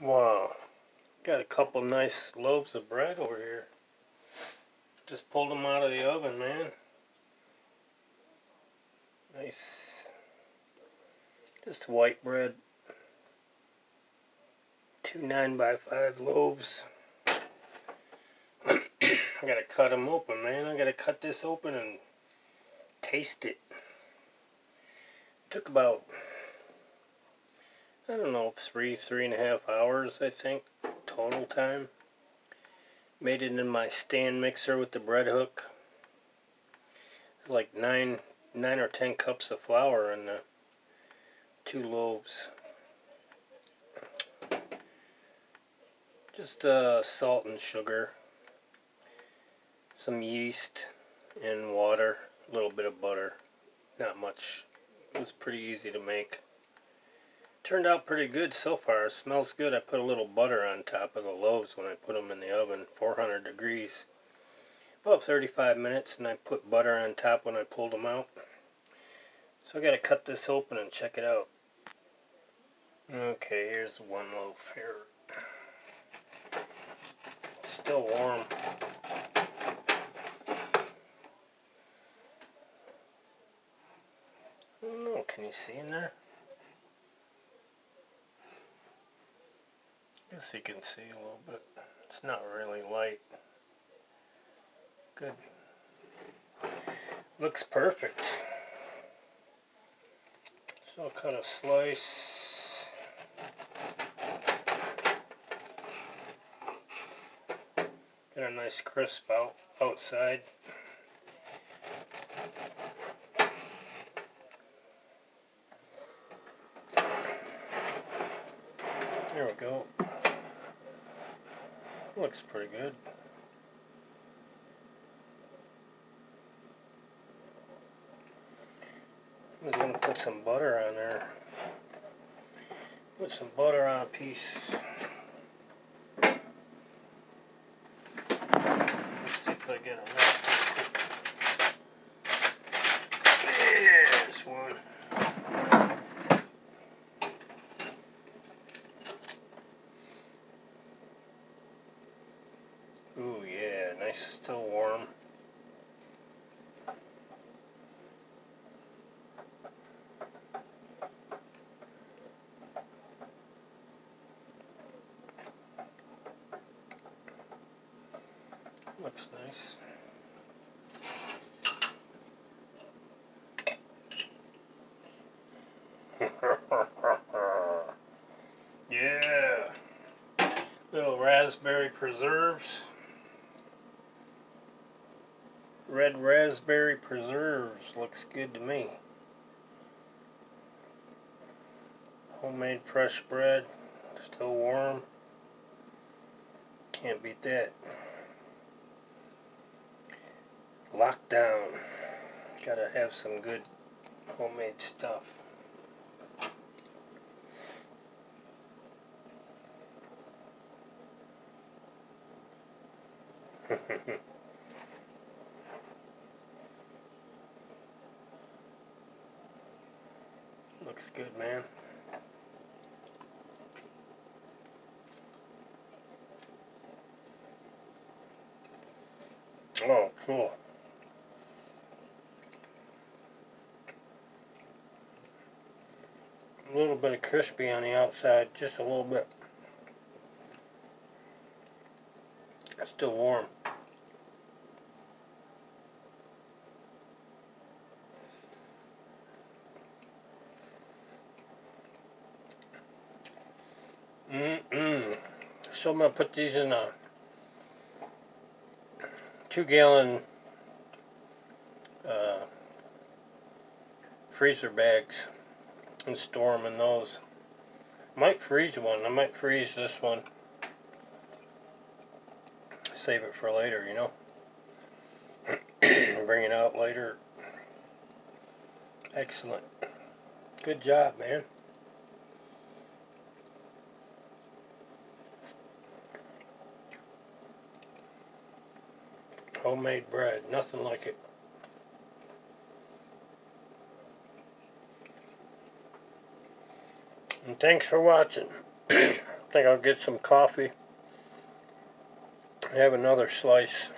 Wow. Got a couple nice loaves of bread over here. Just pulled them out of the oven, man. Nice. Just white bread. Two 9 by 5 loaves. I gotta cut them open, man. I gotta cut this open and taste it. Took about I don't know, three, three and a half hours, I think, total time. Made it in my stand mixer with the bread hook. Like nine, nine or ten cups of flour and two loaves. Just uh, salt and sugar, some yeast and water, a little bit of butter. Not much. It was pretty easy to make. Turned out pretty good so far. Smells good. I put a little butter on top of the loaves when I put them in the oven, 400 degrees. About 35 minutes, and I put butter on top when I pulled them out. So I got to cut this open and check it out. Okay, here's one loaf here. Still warm. I don't know, can you see in there? Guess you can see a little bit. It's not really light. Good. Looks perfect. So I'll cut a slice. Get a nice crisp out outside. There we go. Looks pretty good. I'm just gonna put some butter on there. Put some butter on a piece. Let's see if I get enough. There's one. Ooh, yeah, nice, still warm. Looks nice. yeah. Little raspberry preserves. Red raspberry preserves looks good to me. Homemade fresh bread, still warm. Can't beat that. Lockdown. Gotta have some good homemade stuff. Looks good, man. Oh, cool. A little bit of crispy on the outside, just a little bit. It's Still warm. So I'm going to put these in a two gallon uh, freezer bags and store them in those. Might freeze one. I might freeze this one. Save it for later, you know. Bring it out later. Excellent. Good job, man. Homemade bread, nothing like it. And thanks for watching. I think I'll get some coffee. Have another slice.